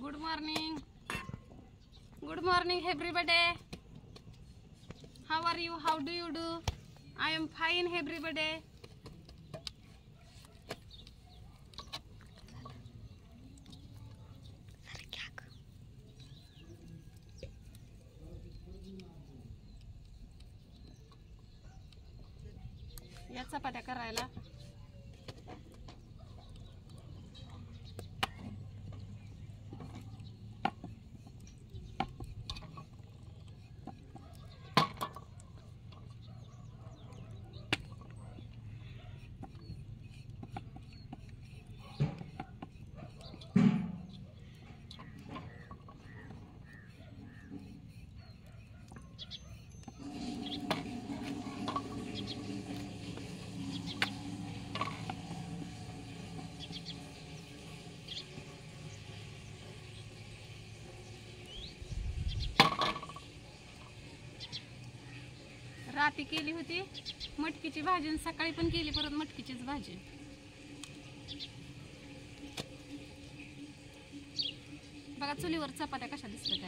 Good morning good morning happy birthday how are you how do you do I am fine happy birthday याचा पाठ करायला. राती केली होती. मटकीची भाजी सकाळी पण केली परत मटकीचीच भाजी. बघा चुलीवर चपात्या कशा दिसतात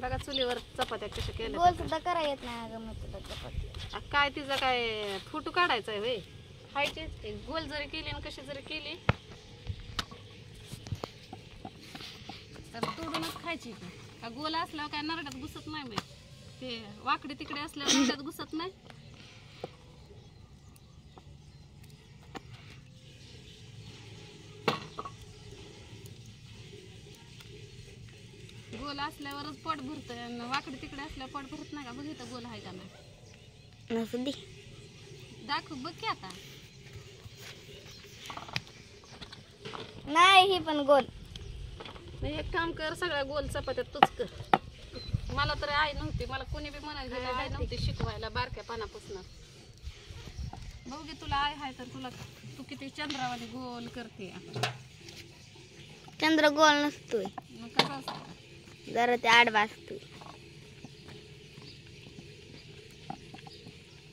बघा चुलीवर चपात्या कशा केल्या. गोल सुद्धा करा येत नाही अगं मग चपाती. काय तिचा काय फोटो काढायचा आहे वे ते गोल जरी केली आणि कशी जरी केली. तर तोडूनच खायची ती. का गोल असल्यावर काय नरड्यात घुसत नाही बाई. ते वाकडे तिकडे असल्यावर नरड्यात घुसत नाही. गोल असल्यावरच पोट भरतं आणि वाकडे तिकडे असल्यावर पोट भरत नाही का? बघ इथं गोल आहे का नाही. दाखव बघ की आता. नाही ही पण गोल. एक काम कर सगळ्या गोल चपात्या तूच कर. मला तर आई नव्हती मला कोणी बी म्हणायचं आई नव्हती शिकवायला बारक्या पानापासून बघ की तुला आई आहे तर तुला तू किती चंद्रावाली गोल करते. चंद्र गोल नसतोय. मग कसं असतं? जरा ते आडवा असतोय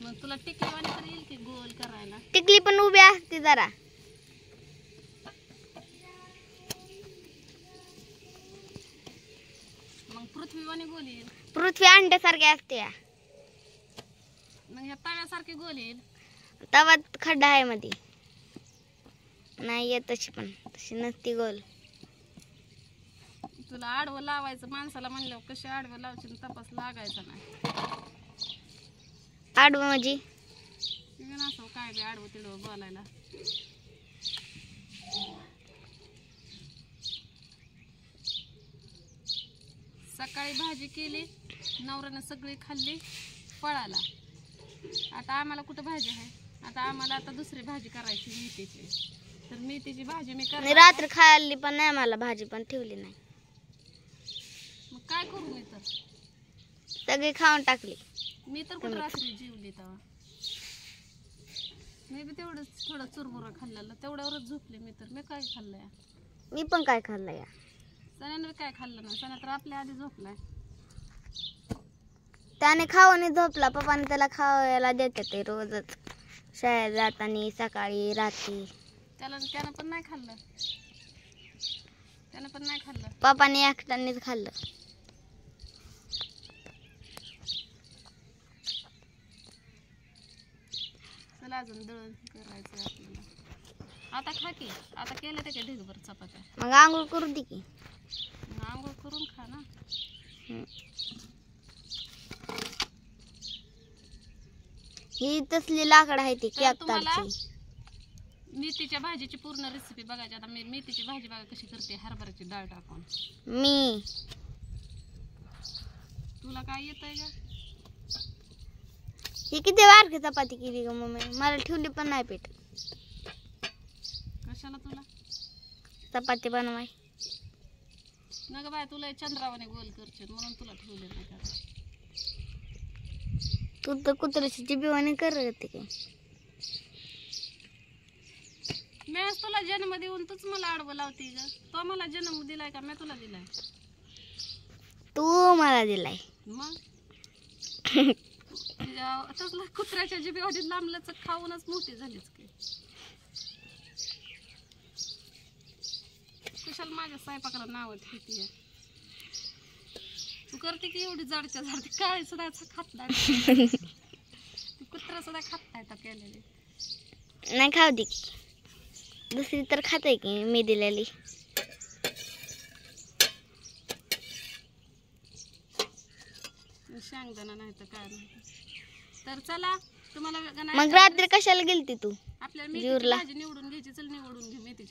मग तुला टिकलीवाणी तर येईल की गोल करायला? टिकली पण उभी असते जरा. मग पृथ्वीवाणी गोल येईल. पृथ्वी अंड्यासारखी असते या. मग ह्या तव्यासारखी गोल येईल. तवा खड्डा आहे मध्ये नाही येत तशी पण. तशी नसती गोल. तुला आडवं लावायचं. माणसाला म्हणल्यावर कशी आडवं लावायची तपास लागायचा नाही. आडवं म्हणजे नसो काय बी आडवं तिडवं बोलायला. सकाळी भाजी केली नवऱ्यानं सगळी खाल्ली पळाला आता आम्हाला कुठं भाजी आहे? आता आम्हाला आता दुसरी भाजी करायची मेथीची. तर मेथीची भाजी मी करणार रात्री खाल्ली पण नाही मला भाजी पण ठेवली नाही. मग काय करू मी तर? सगळी खाऊन टाकली. मी तर कुठं रात्री जेवली तेव्हा? मी बी तेवढंच थोडं चुरमुरा खाल्लेलं तेवढ्यावरच झोपले मी तर. मी काय खाल्लंय? मी पण काय खाल्लं या सण्यानं काय खाल्लं नाही. सण्या तर आपल्या आधी झोपलाय. त्याने खाऊन झोपला. पप्पाने त्याला खावायला देते ते रोजच. शाळेत जाताना सकाळी रात्री. त्याला त्यानं पण नाही खाल्लं. त्यानं पण नाही खाल्लं. पप्पाने एकट्यानेच खाल्लं. चला अजून दळण करायचं आपल्याला. आता खा की. आता केलं ते काय ढिगभर चपात्या. मग आंघोळ करू दे की मग आंघोळ करून खा ना हम्म. ही तसली लाकड आहे ती तर तुम्हाला मेथीच्या भाजीची पूर्ण रेसिपी बघायची. आता मी मेथीची भाजी बघा कशी करते. हरभऱ्याची डाळ टाकून. मी. तुला काय येत आहे का ही किती बारकी चपाती केली ग मम्मी. मला ठेवली पण नाही पीठ. कशाला तुला? चपाती बनवाय. न ग बाय तुला हे चंद्रावाने गोल करशील म्हणून तुला ठेवले नाही का? तू तर कुत्र्याची जिबीवाणी करते काय मी आज तुला जन्म देऊन तूच मला आडवं लावते ग. तो मला जन्म दिलाय का मी तुला दिलाय? तू मला दिलाय. मग? तिच्या तसलं कुत्र्याच्या जिबेवाडी लांबलंच खाऊनच मोठी झालीच की. कशाला माझ्या स्वयंपाकाला नाव ठेवती तू करते की एवढी जाडच्या झाड काय सुद्धा असं खात नाही. कुत्रा सुद्धा खात नाही तर केलेले. नाही खाऊ दे. की दुसरी तर खाते की मी दिलेली. शेंगदाणा नाही तर काय नाही. तर चला तुम्हाला मग रात्री कशाला गेलती तू? आपल्याला निवडून घ्यायची. चल निवडून घे मेथीची.